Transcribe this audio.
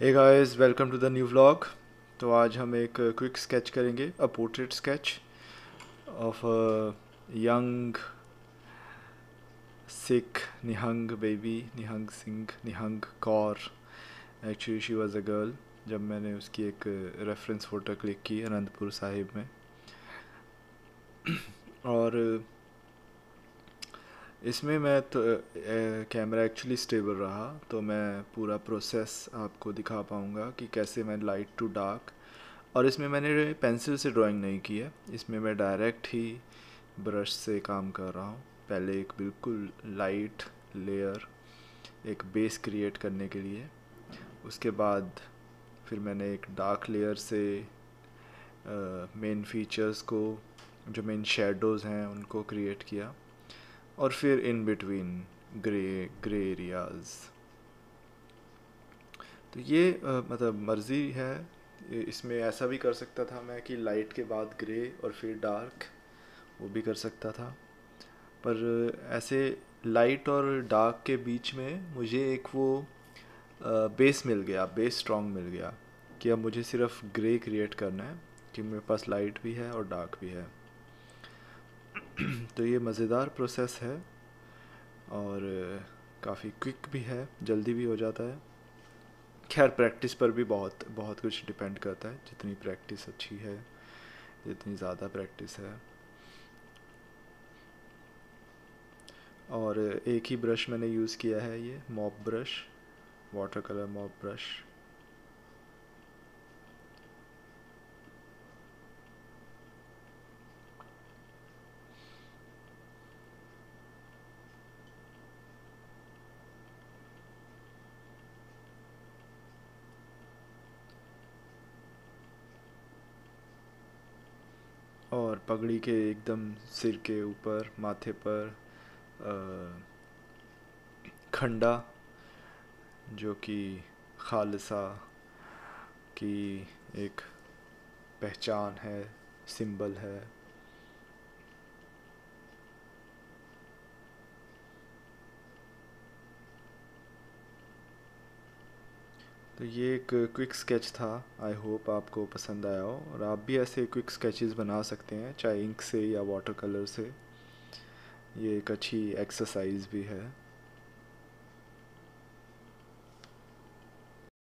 Hey guys welcome to the new vlog तो आज हम एक क्विक स्केच करेंगे a portrait sketch of a young Sikh Nihang baby Nihang Singh Nihang Kaur actually she was a girl जब मैंने उसकी एक रेफरेंस फ़ोटो क्लिक की अनंतपुर साहिब में। और इसमें मैं तो कैमरा एक्चुअली स्टेबल रहा तो मैं पूरा प्रोसेस आपको दिखा पाऊँगा कि कैसे मैं लाइट टू डार्क और इसमें मैंने पेंसिल से ड्राइंग नहीं की है। इसमें मैं डायरेक्ट ही ब्रश से काम कर रहा हूँ। पहले एक बिल्कुल लाइट लेयर एक बेस क्रिएट करने के लिए। उसके बाद फिर मैंने एक डार्क लेयर से मेन फीचर्स को, जो मेन शेडोज़ हैं, उनको क्रिएट किया। और फिर इन बिटवीन ग्रे ग्रे एरियाज़ तो ये मतलब मर्ज़ी है। इसमें ऐसा भी कर सकता था मैं कि लाइट के बाद ग्रे और फिर डार्क वो भी कर सकता था। पर ऐसे लाइट और डार्क के बीच में मुझे एक वो बेस मिल गया बेस स्ट्रॉन्ग मिल गया कि अब मुझे सिर्फ़ ग्रे क्रिएट करना है कि मेरे पास लाइट भी है और डार्क भी है। तो ये मज़ेदार प्रोसेस है और काफ़ी क्विक भी है, जल्दी भी हो जाता है। खैर प्रैक्टिस पर भी बहुत बहुत कुछ डिपेंड करता है। जितनी प्रैक्टिस अच्छी है, जितनी ज़्यादा प्रैक्टिस है। और एक ही ब्रश मैंने यूज़ किया है ये mop brush water colour mop brush और पगड़ी के एकदम सिर के ऊपर, माथे पर खंडा, जो कि खालसा की एक पहचान है, सिंबल है। तो ये एक क्विक स्केच था आई होप आपको पसंद आया हो। और आप भी ऐसे क्विक स्केचेस बना सकते हैं, चाहे इंक से या वाटर कलर से। ये एक अच्छी एक्सरसाइज भी है।